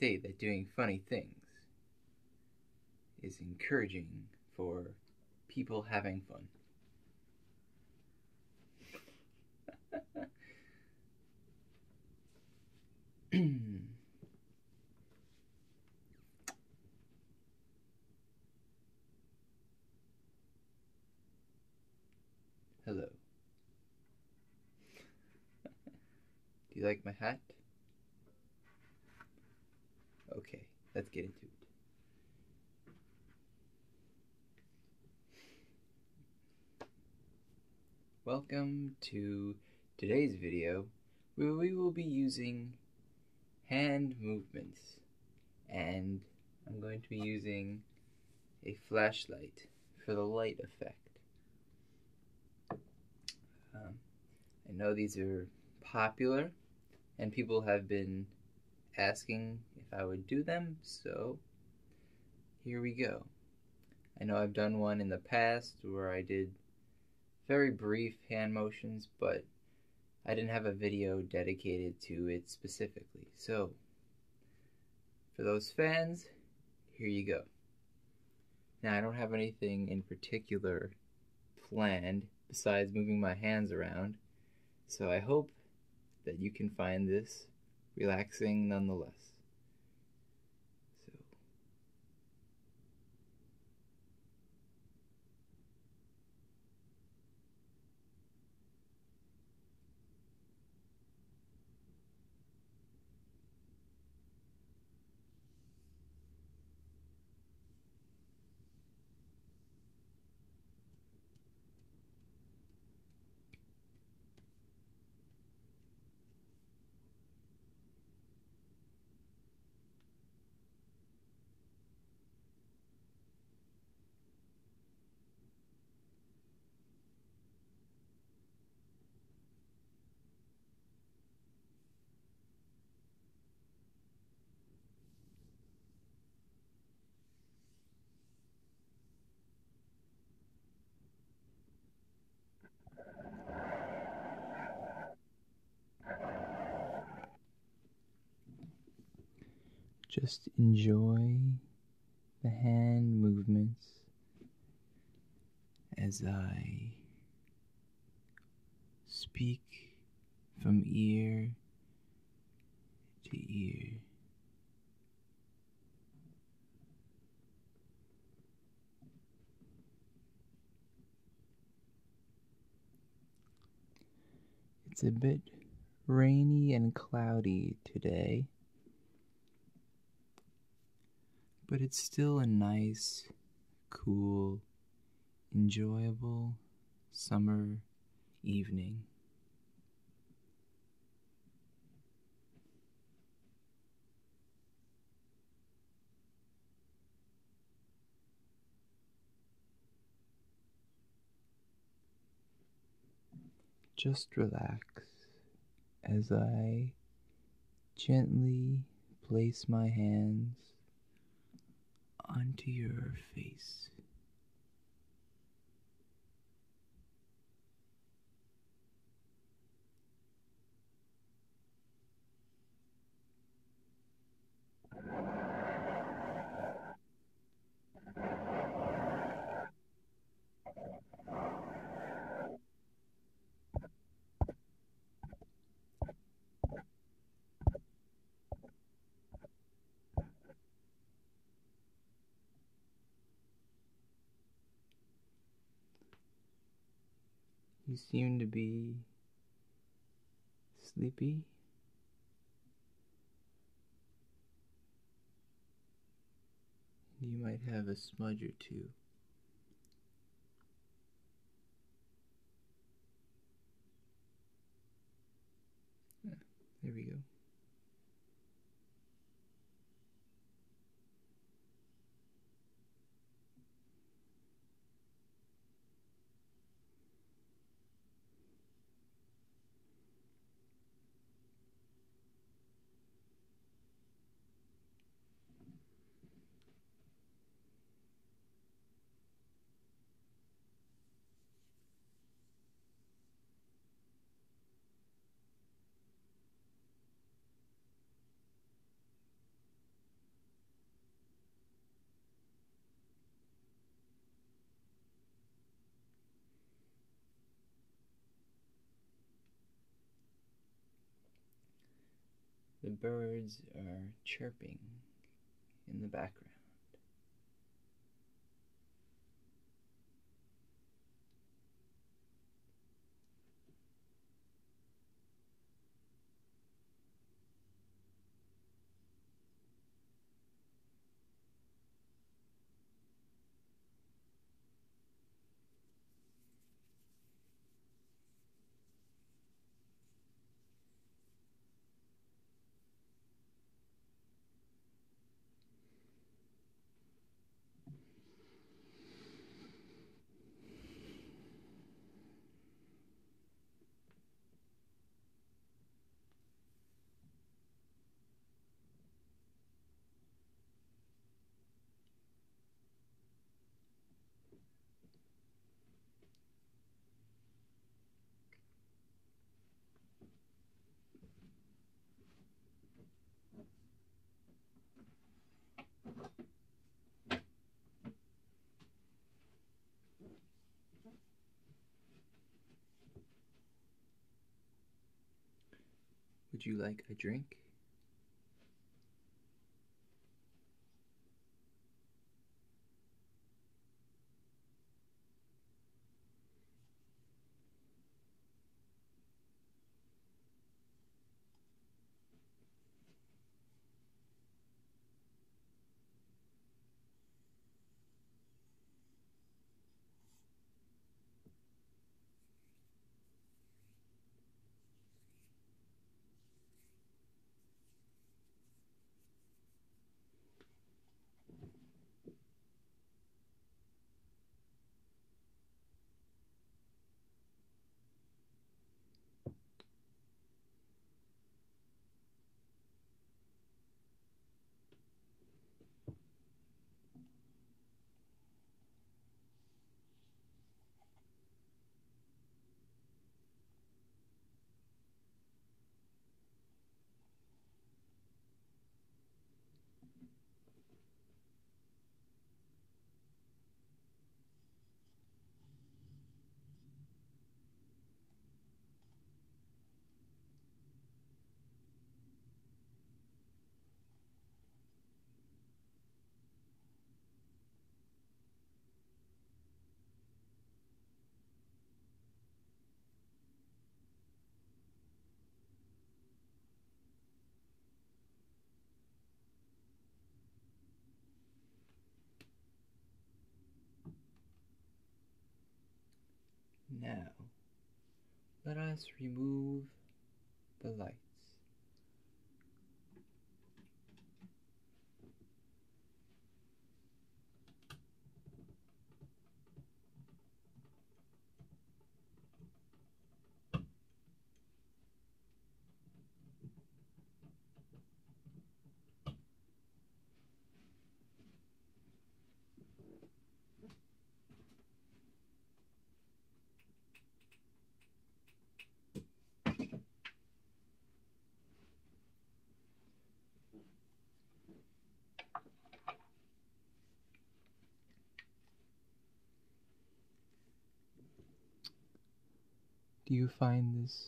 say that doing funny things is encouraging for people having fun. Hello. Do you like my hat? Okay, let's get into it. Welcome to today's video where we will be using hand movements and I'm going to be using a flashlight for the light effect. Um, I know these are popular and people have been asking if I would do them, so here we go. I know I've done one in the past where I did very brief hand motions, but I didn't have a video dedicated to it specifically. So, for those fans, here you go. Now, I don't have anything in particular planned besides moving my hands around, so I hope that you can find this relaxing nonetheless. Just enjoy the hand movements as I speak from ear to ear. It's a bit rainy and cloudy today but it's still a nice, cool, enjoyable summer evening. Just relax as I gently place my hands onto your face. You seem to be sleepy. You might have a smudge or two. There we go. The birds are chirping in the background. Would you like a drink? Now, let us remove the lights. Do you find this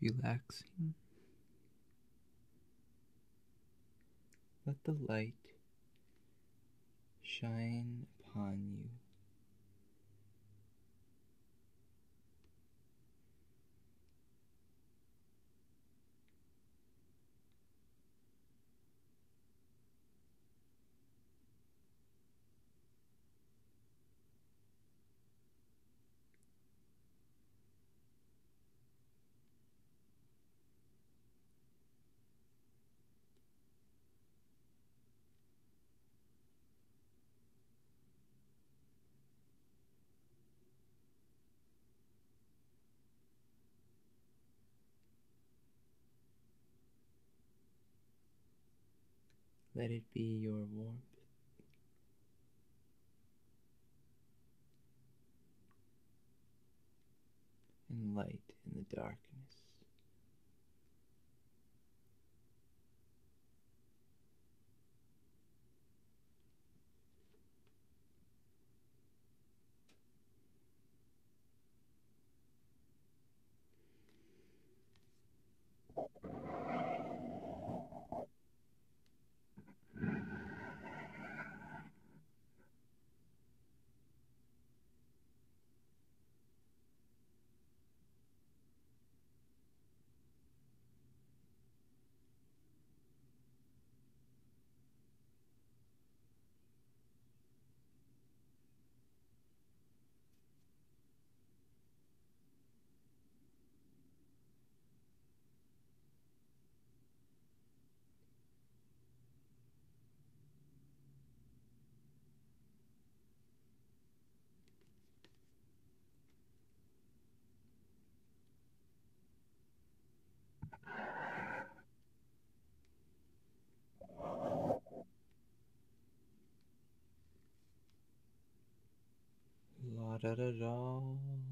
relaxing? Let the light shine upon you. Let it be your warmth. And light in the darkness. Da da da.